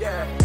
Yeah.